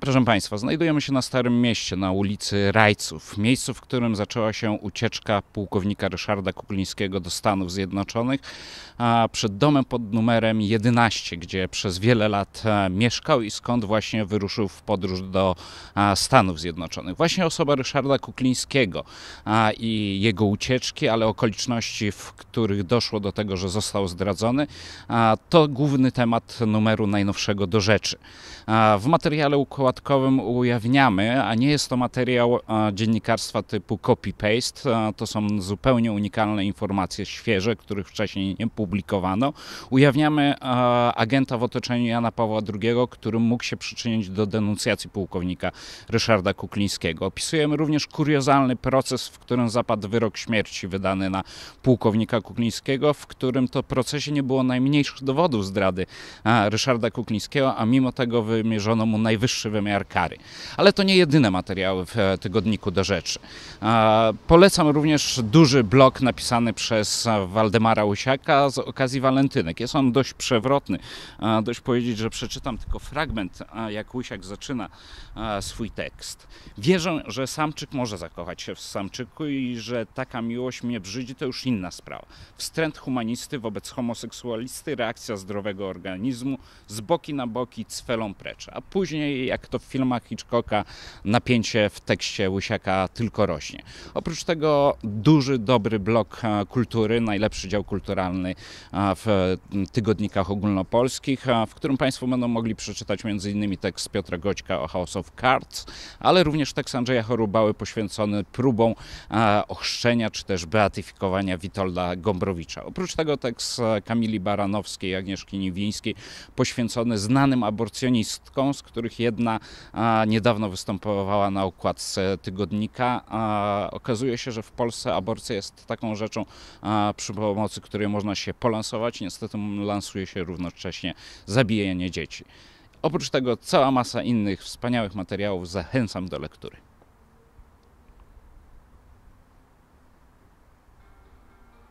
Proszę Państwa, znajdujemy się na Starym Mieście, na ulicy Rajców, miejscu, w którym zaczęła się ucieczka pułkownika Ryszarda Kuklińskiego do Stanów Zjednoczonych, a przed domem pod numerem 11, gdzie przez wiele lat e, mieszkał i skąd właśnie wyruszył w podróż do a, Stanów Zjednoczonych. Właśnie osoba Ryszarda Kuklińskiego i jego ucieczki, ale okoliczności, w których doszło do tego, że został zdradzony, to główny temat numeru najnowszego do rzeczy. W materiale układkowym ujawniamy, a nie jest to materiał a, dziennikarstwa typu copy-paste, a, to są zupełnie unikalne informacje świeże, których wcześniej nie publikowano. Ujawniamy a, agenta w otoczeniu Jana Pawła II, który mógł się przyczynić do denuncjacji pułkownika Ryszarda Kuklińskiego. Opisujemy również kuriozalny proces, w którym zapadł wyrok śmierci wydany na pułkownika Kuklińskiego, w którym to procesie nie było najmniejszych dowodów zdrady Ryszarda Kuklińskiego, a mimo tego wymierzono mu najwyższy wymiar kary. Ale to nie jedyne materiały w e, tygodniku do rzeczy. Polecam również duży blog napisany przez e, Waldemara Łysiaka z okazji walentynek. Jest on dość przewrotny. Dość powiedzieć, że przeczytam tylko fragment, jak Łysiak zaczyna swój tekst. Wierzę, że samczyk może zakochać się w samczyku i że taka miłość mnie brzydzi, to już inna sprawa. Wstręt humanisty wobec homoseksualisty, reakcja zdrowego organizmu, z boki na boki cwelą precz. A później, jak to w filmach Hitchcocka, napięcie w tekście Łysiaka tylko rośnie. Oprócz tego duży, dobry blok e, kultury, najlepszy dział kulturalny e, w tygodnikach ogólnopolskich, e, w którym Państwo będą mogli przeczytać m.in. tekst Piotra Goćka o House of Cards, ale również tekst Andrzeja Chorubały poświęcony próbom ochrzczenia czy też beatyfikowania Witolda Gombrowicza. Oprócz tego tekst Kamili Baranowskiej Agnieszki Niwińskiej poświęcony znanym aborcjonistkom, z których jedna niedawno występowała na okładce tygodnika. Okazuje się, że w Polsce aborcja jest taką rzeczą, przy pomocy której można się polansować. Niestety lansuje się równocześnie zabijanie dzieci. Oprócz tego cała masa innych wspaniałych materiałów zachęcam do lektury.